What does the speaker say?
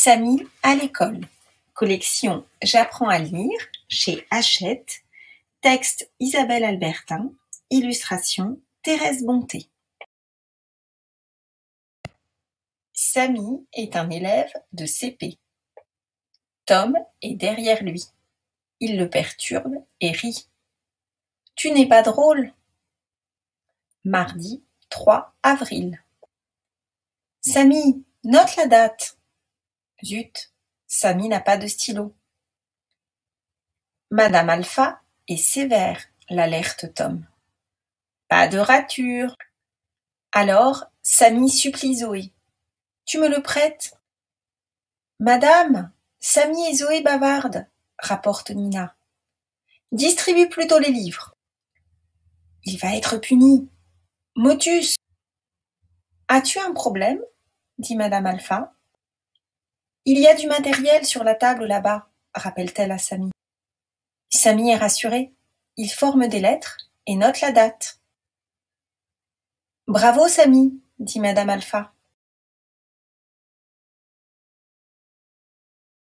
Samy à l'école. Collection J'apprends à lire chez Hachette. Texte Isabelle Albertin. Illustration Thérèse Bonté. Samy est un élève de CP. Tom est derrière lui. Il le perturbe et rit. Tu n'es pas drôle. Mardi 3 avril. Samy, note la date. Zut, Samy n'a pas de stylo. Madame Alpha est sévère, l'alerte Tom. Pas de rature. Alors, Samy supplie Zoé. Tu me le prêtes? Madame, Samy et Zoé bavardent, rapporte Nina. Distribue plutôt les livres. Il va être puni. Motus. As-tu un problème? dit Madame Alpha. Il y a du matériel sur la table là-bas, rappelle-t-elle à Samy. Samy est rassuré. Il forme des lettres et note la date. Bravo, Samy, dit Madame Alpha.